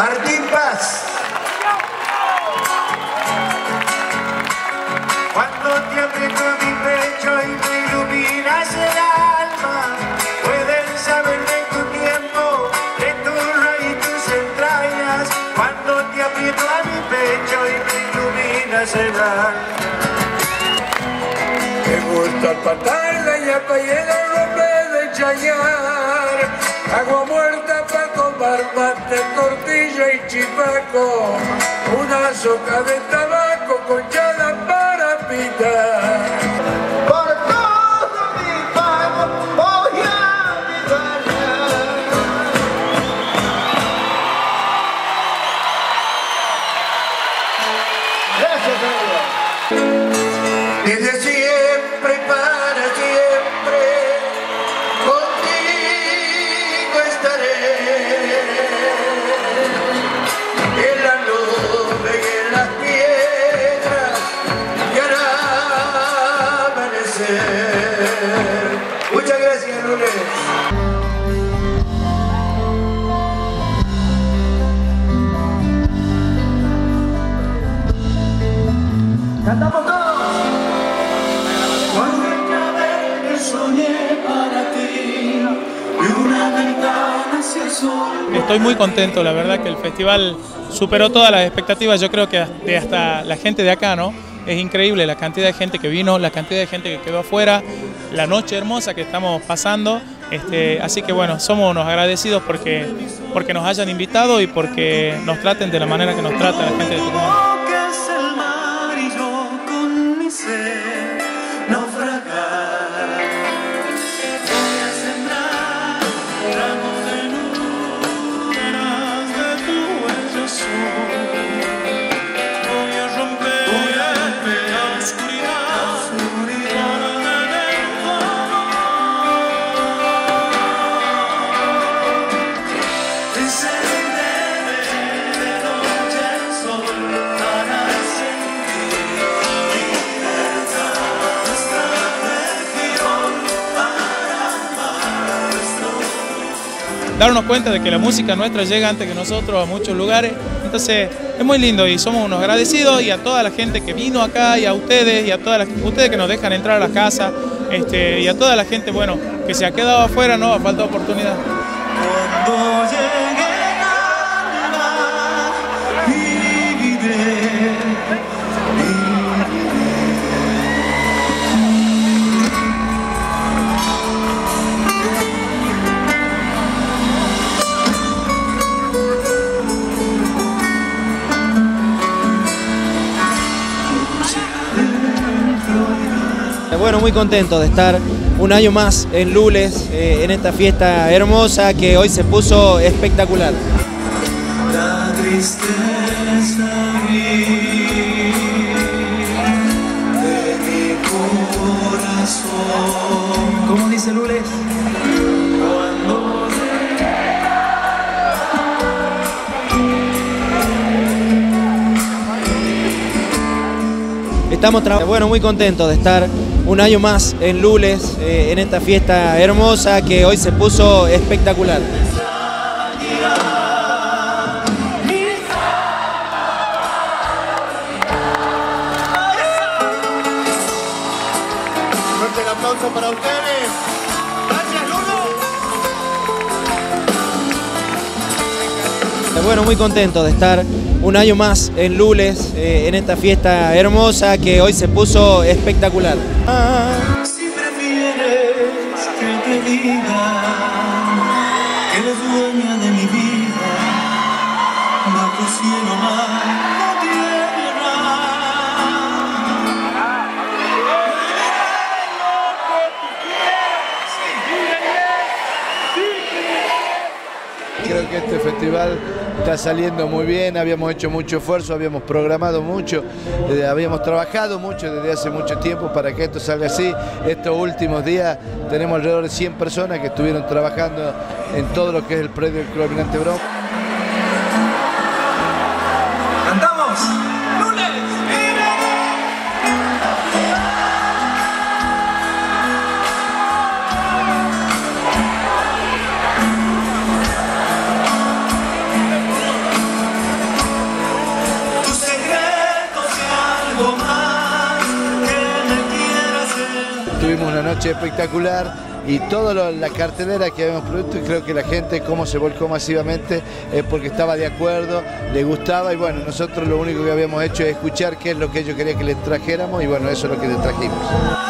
Martín. Cuando te aprieto mi pecho y me iluminas el alma, pueden saber de tu tiempo, de tu raíz y tus entrañas. Cuando te aprieto a mi pecho y me iluminas el alma. Me gusta el patada y el nombre de Chayar. Mate, tortilla y chipaco. Una soca de tabaco con chala para pitar. Muchas gracias, Lunes. Cantamos todos. Cuando vez soñé para ti y una ventana hacia sol. Estoy muy contento, la verdad que el festival superó todas las expectativas, yo creo que de hasta la gente de acá, ¿no? Es increíble la cantidad de gente que vino, la cantidad de gente que quedó afuera, la noche hermosa que estamos pasando, este, así que bueno, somos unos agradecidos porque, porque nos hayan invitado y porque nos traten de la manera que nos trata la gente de Tucumán. Darnos cuenta de que la música nuestra llega antes que nosotros a muchos lugares. Entonces es muy lindo y somos unos agradecidos y a toda la gente que vino acá y a ustedes y a todas las ustedes que nos dejan entrar a la casa este, y a toda la gente bueno que se ha quedado afuera, no, a falta de oportunidad. Bueno, muy contento de estar un año más en Lules, eh, en esta fiesta hermosa que hoy se puso espectacular. la tristeza de mi corazón. ¿Cómo dice Lules? Estamos tra- bueno, muy contentos de estar un año más en Lules, eh, en esta fiesta hermosa que hoy se puso espectacular. Fuerte el aplauso para ustedes. Gracias, Lulo. Bueno, muy contento de estar un año más en Lules, eh, en esta fiesta hermosa que hoy se puso espectacular. Si prefieres que te diga que eres dueña de mi vida, bajo cielo, mar, no tierra. Creo que este festival está saliendo muy bien, habíamos hecho mucho esfuerzo, habíamos programado mucho, eh, habíamos trabajado mucho desde hace mucho tiempo para que esto salga así. Estos últimos días tenemos alrededor de 100 personas que estuvieron trabajando en todo lo que es el predio del Club Almirante Brown. Noche espectacular y toda la cartelera que habíamos producido y creo que la gente cómo se volcó masivamente es porque estaba de acuerdo, le gustaba y bueno, nosotros lo único que habíamos hecho es escuchar qué es lo que ellos querían que les trajéramos y bueno, eso es lo que les trajimos.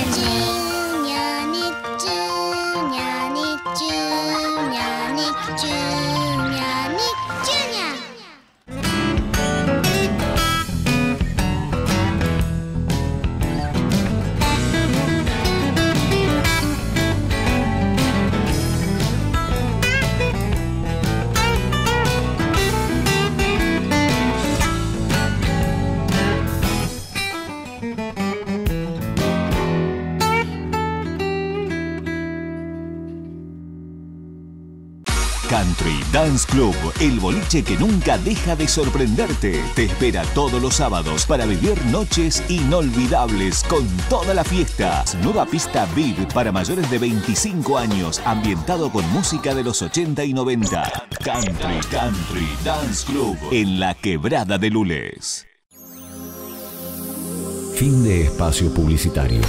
Dance Club, el boliche que nunca deja de sorprenderte. Te espera todos los sábados para vivir noches inolvidables con toda la fiesta. Nueva pista VIP para mayores de 25 años, ambientado con música de los 80 y 90. Country Country Dance Club en la quebrada de Lules. Fin de espacio publicitario.